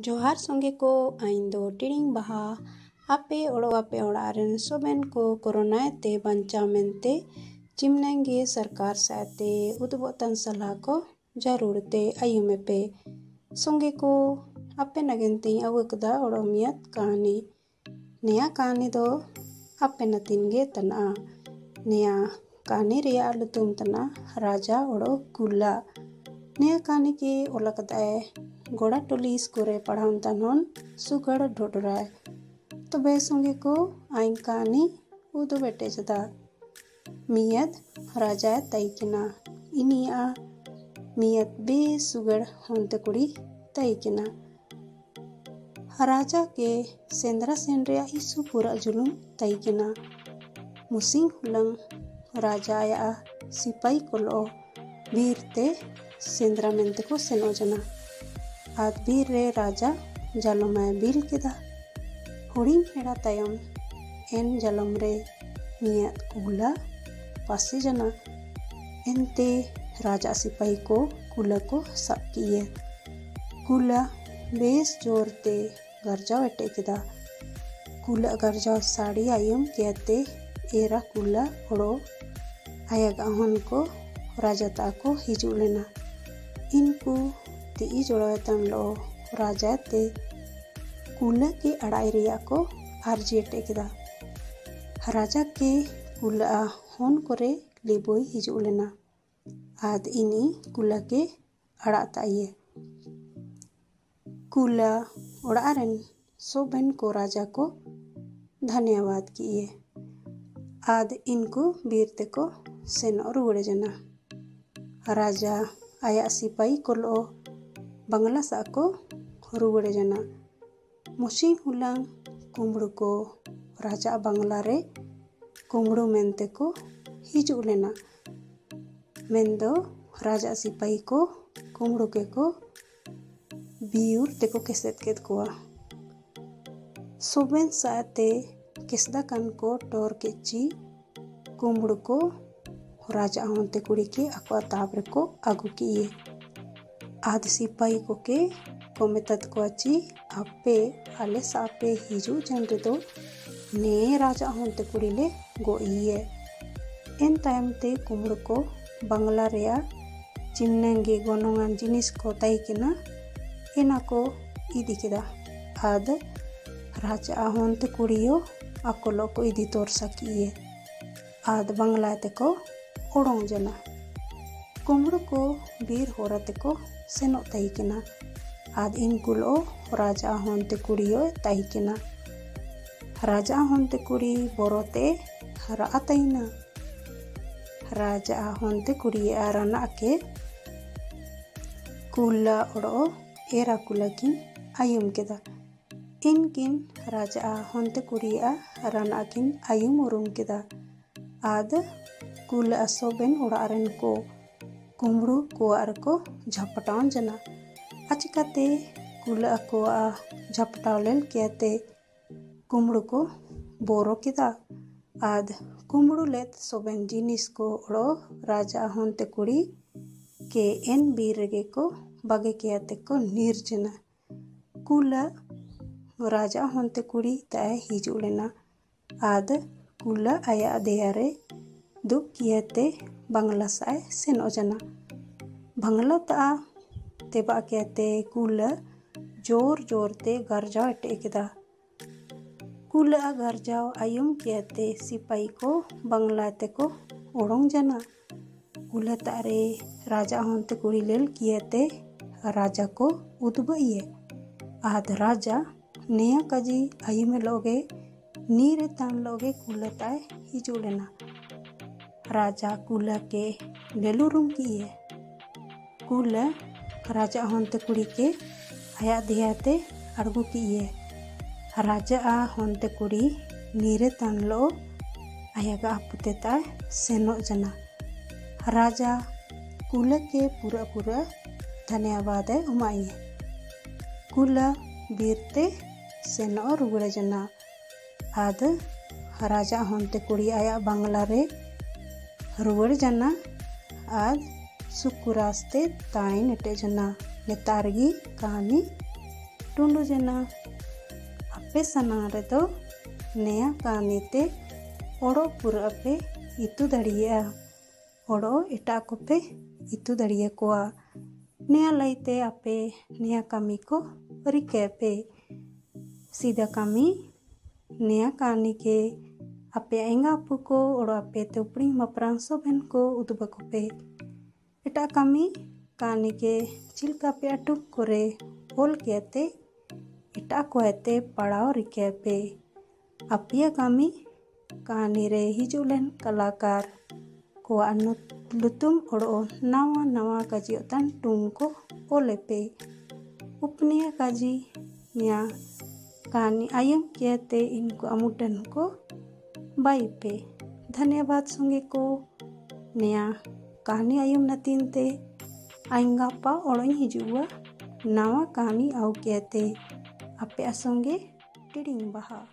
जोहार संगे को आइन दो टिड़िंग बहा। आपे ओड़ो आपे ओड़ारेन सोबेन को कोरोना ते बंचा मेनते चिमनेंगे सरकार साते, उदबोतन सलाह को ज़रूर ते आयुमे पे। संगे को आपे नगेंती अवकदा ओड़ो मियत कहानी। नया कहानी दो आपे नतिनगे तना नया कहानी रिया लुतुम तना राजा ओड़ो कुला नया कहानी के ओलकदाए गोड़ा टोली स्कूल पढ़ाऊन तनोन सुगड़ ढोडराय तो बे संगे को आइन कहानी उदो बेटे जदा। मियत राजा तैकिना। इनिया मियत बे सुगड़ होंते कुड़ी तैकिना। राजा के सेंद्रा सेन रे इस पूरा जुलूम तैकिना। मुसिंग हुलंग राजा या सिपाही को लो। वीर ते सेंद्रा मेंते को सेनोजना। ᱟᱨ ᱵᱤᱨ ᱨᱮ ᱨᱟᱡᱟ ᱡᱟᱞᱚᱢᱟᱭ ᱵᱤᱞ ᱠᱮᱫᱟ ᱦᱩᱰᱤᱧ ᱯᱮᱲᱟ ᱛᱟᱭᱚᱢ ᱮᱱ ᱡᱟᱞᱚᱢ ᱨᱮ ᱱᱤᱭᱟᱹ ᱠᱩᱞᱟ ᱯᱟᱥᱮ ᱡᱟᱱᱟ ᱮᱱᱛᱮ ᱨᱟᱡᱟ ᱥᱤᱯᱟᱦᱤ ᱠᱚ ᱠᱩᱞᱟ ᱠᱚ ᱥᱟᱵ ᱠᱮᱭᱟ ᱠᱩᱞᱟ ᱵᱮᱥ ᱡᱳᱨᱛᱮ ᱜᱟᱨᱡᱟᱣ ᱮᱴᱮᱡ ᱠᱮᱫᱟ ᱠᱩᱞᱟ ᱜᱟᱨᱡᱟᱣ ᱥᱟᱹᱲᱤ ᱟᱭᱚᱢ ᱠᱮᱫᱛᱮ ᱮᱨᱟ ᱠᱩᱞᱟ ᱦᱚᱲᱚ ᱟᱭᱟᱜ ᱟᱦᱚᱱ ᱠᱚ ᱨᱟᱡᱟ ᱛᱟᱠᱚ ᱦᱤᱡᱩᱜ ᱞᱮᱱᱟ ᱤᱱᱠᱩ जोड़तन लो। राजा ते कुल के अड़ाई रिया को आरजेटे केदा राजा के कुल होन करे लेबोई हिजु लेना। आद इनी कुल के अड़ा ताइए कुला ओड़ारेन सोबेन को राजा को धन्यवाद किए। आद इनको बीरते को सेनो रुगड़े जना। राजा आया सिपाही को लो बंगला साको रुगड़े जना मुसी हुलांग कुमड़ू को राजा बंगला रे कुमड़ू मेनते को हिजू लेना मेन्दो राजा सिपाही को कुमड़ू के को बियूर ते को केसेत केद को सुबेन साते किसदा कन को टोर के ची कुमड़ू को राजा होंते कुड़ी के अको ताब रे को आगू को के को मेतद को अच्छी आपे आले सापे हिजू जन दो ने राजा होंते कुड़ी ले गो इये इन टाइम ते कुमड़ को बंगला रेया, चिन्नेंगे गोनोंगान जिनिस को ताई किना इना को इदी किदा आद राजा होंते कुड़ियो, अकोलो को इदी तोर सकिए आद बंगला ते को ओड़ों जना कुमड़ को बीर होरते को senok taikina ad inkulo raja honte kurio taikina raja honte kuri borote hara ataina raja honte kuri arana ake kula oro era kulakin ayum keda inkin raja honte kuria arana akin ayum urum keda कुमड़ू को झपटावन जना। अचिकाते कुला कुआ झपटावलेन कहते कुमड़ू को बोरो किदा आद कुमड़ू लेत सोबेन जिनिस को ओड़ो राजा होंते कुड़ी के एन बीरगे को बगे कहते को निर्जना कुला राजा होंते कुड़ी ताए हिजू लेना आद, कुला आया देयारे दुख कियते बांग्ला साय सेन ओजना भंगला ता तेबा कहते कुल ज़ोर ज़ोर ते गरजा टेकदा कुल गरजाव आयुम कहते सिपाही को बंगला ते को ओड़ोंग जना कुल तारे राजा होंते कुड़ी लेल कियते राजा को उदबइए आद राजा नया कजी आयुमे लोगे नीरे तान लोगे हिजुलेना कुला के लेलुरुम किए कुला राजा होंते कुड़ी के आया दियाते अड़गू किए राजा आ होंते कुड़ी नीरे तनलो आयागा आपुते ताय सेनो जना। राजा कुला के पूरा पूरा धन्यवाद है। उमाइए कुला बीरते सेनो रुगड़े जना। आद राजा होंते कुड़ी आया रुवर जना आज सुकुरास्ते ताइन एटे जना नेतारगी कहानी टुंडू जना आपे सना रेदो नया कहानी ते ओड़ो पूरा पे इतु दड़िया ओड़ो इटा को पे इतु दड़िया कोआ। नया लाइते आपे नया कमी को रिके सीधा कमी नया कहानी के आपे एँगा को ओड़ो आपे ते उपड़ी मपरांग सोबेन को उदुबको पे इटा कमी कहानी के चिल्का पे अटुक करे ओल कहते इटा को कहते पढ़ाओ रिके पे। अपिया कमी कहानी रे हिजुलेन कलाकार को अनु लुतुम ओड़ो नवा नवा काजी तन टूम को ओले पे। उपनिया काजी nya कहानी आयम कहते इनको अमुटन को बाई पे। धन्यवाद संगे को। नया कहानी आयुम नतीन ते। आइंगा पा ओड़ोई हिजुआ नवा कहानी आउ कहते। आपे असंगे टिडिंग बहा।